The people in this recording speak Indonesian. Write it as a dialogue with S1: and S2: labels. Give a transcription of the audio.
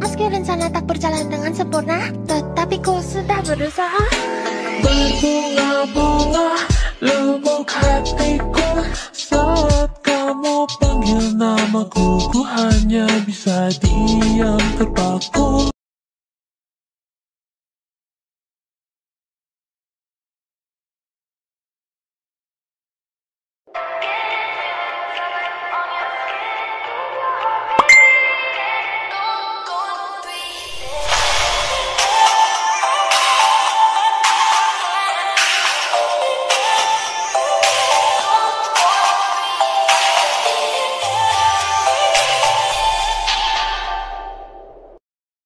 S1: Meski rencana tak berjalan dengan sempurna Tetapi ku sudah berusaha.
S2: Berbunga-bunga lubuk hatiku. Saat kamu panggil namaku Ku hanya bisa diam terpaku.